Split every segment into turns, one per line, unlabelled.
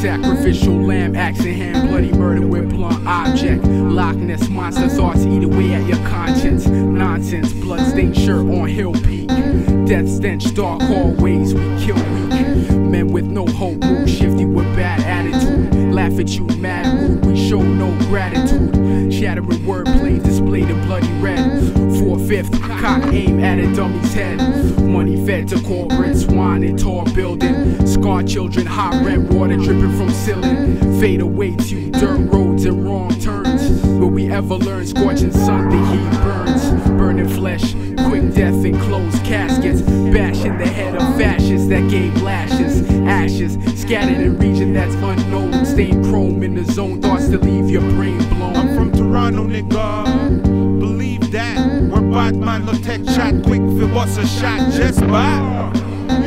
Sacrificial lamb, axe in hand, bloody murder with blunt object. Loch Ness monster thoughts eat away Dark hallways, we kill weak. Men with no hope, move shifty with bad attitude. Laugh at you, mad rude, we show no gratitude. Shattering wordplay displayed in bloody red. Four fifth, cock aim at a dummy's head. Money fed to corporate swine in tall building. Scar children, hot rent, water dripping from ceiling. Fade away to dirt roads and wrong turns. Will we ever learn scorching sun, the heat burns. Burning flesh, quick death in closed caskets. That gave lashes. Ashes scattered in region that's unknown. Stained chrome in the zone, thoughts to leave your brain blown.
I'm from Toronto, nigga. Believe that. We're Batman, no tech shot quick if was a shot, just by.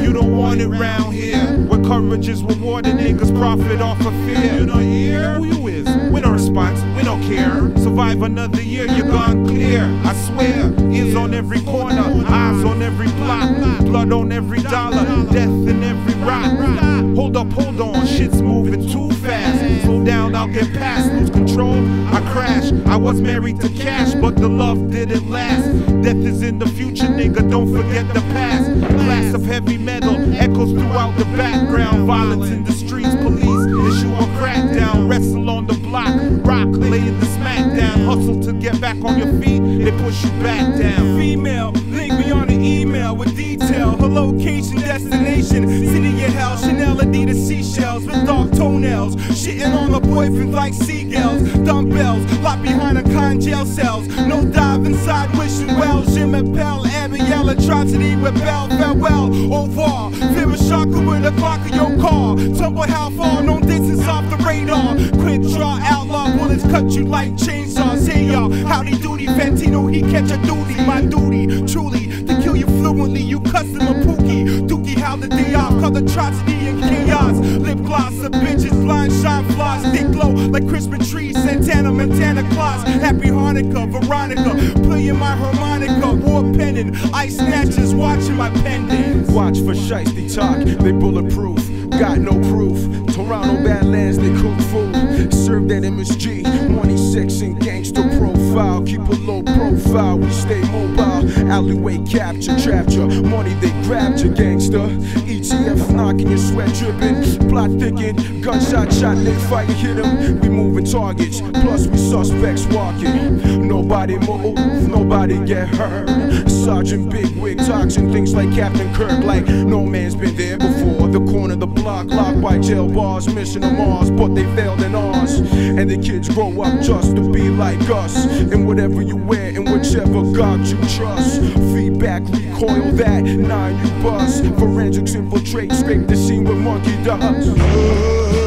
You don't want it round here. Where courage is rewarded, niggas profit off of fear. You know here? Who you is? We don't response, we don't care. Survive another year, you're gone clear. I swear, ears on every corner, eyes on every blood on every dollar, death in every rock. Hold up, hold on, shit's moving too fast. Slow down, I'll get past, lose control, I crash. I was married to cash, but the love didn't last. Death is in the future, nigga, don't forget the past. Blast of heavy metal echoes throughout the background. Violence in the streets, police issue a crackdown. Wrestle on the block, rock, lay in the smackdown. Hustle to get back on your feet, they push you back down.
Location, destination, city of hell. Chanel, Adidas, seashells with dark toenails. Shitting on her boyfriend like seagulls. Dumbbells, locked behind a con jail cells. No dive inside, wishing well. Jim Appel, Abigail, atrocity, rebel, farewell. Revoir, fear a shocker with a clock of your car. Tumble how far, no distance off the radar. Quick draw, outlaw, bullets cut you like chainsaws. Hey y'all, howdy doody, Fantino, he catch a duty. My duty, truly, to kill you fluently. You customer pookie. Dookie, how the day off, cause atrocity and chaos. Lip gloss, the bitches, blind shine floss. Dick glow like Christmas trees, Santana, Montana Claus. Happy Hanukkah, Veronica, playing my harmonica. War penning, ice snatchers, watching my pendants.
Watch for shiesty talk, they bulletproof. Got no proof. Toronto Badlands, they cook food. Serve that MSG, money, sex, and gangster profile, we stay mobile. Alleyway capture, ya. Money, they grabbed ya, gangster. ETF knocking your sweat dripping. Plot thicken, gunshot shot, they fight, hit him. We moving targets, plus we suspects walking. Nobody move, nobody get hurt. Sergeant Big Wig talking things like Captain Kirk, like no man's been there before. The corner, the block, locked by jail bars, mission to Mars, but they failed in ours. And the kids grow up just to be like us. And whatever you wear, and whichever God you trust. Feedback, recoil that, nine you bust. Forensics infiltrate, scrape the scene with monkey dust.